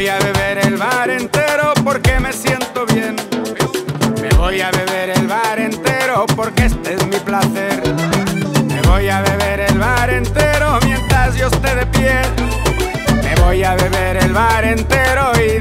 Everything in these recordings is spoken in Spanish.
voy a beber el bar entero porque me siento bien. Me voy a beber el bar entero porque este es mi placer. Me voy a beber el bar entero mientras yo esté de pie. Me voy a beber el bar entero y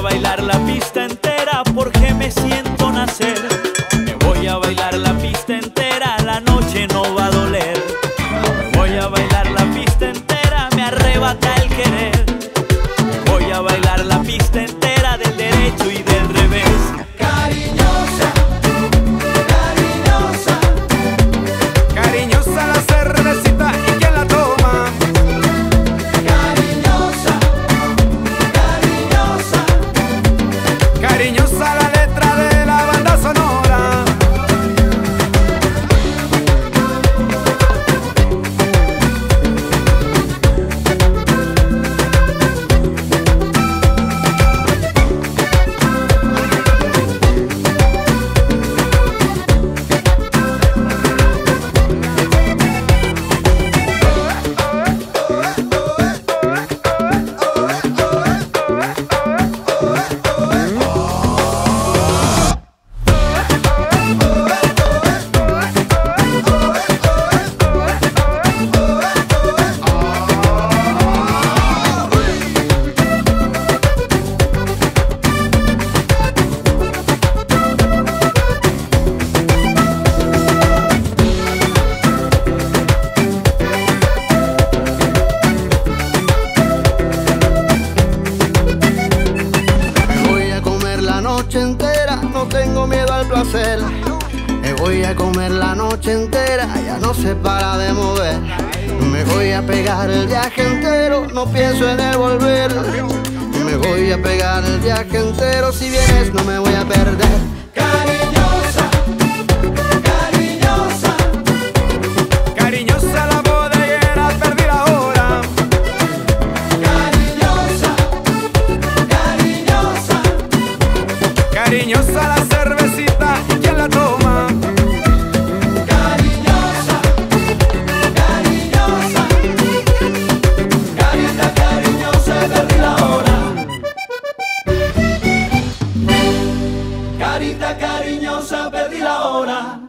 bailar la pista entera porque me siento nacer. Me voy a bailar la pista entera, la noche no va a doler. Me voy a bailar la pista entera, me arrebata el no tengo miedo al placer. Me voy a comer la noche entera, ya no se para de mover. Me voy a pegar el viaje entero, no pienso en el volver. Me voy a pegar el viaje entero, si vienes no me voy a perder. Cariñosa la cervecita, ¿quién la toma? Cariñosa, cariñosa, carita cariñosa, perdí la hora. Carita cariñosa, perdí la hora.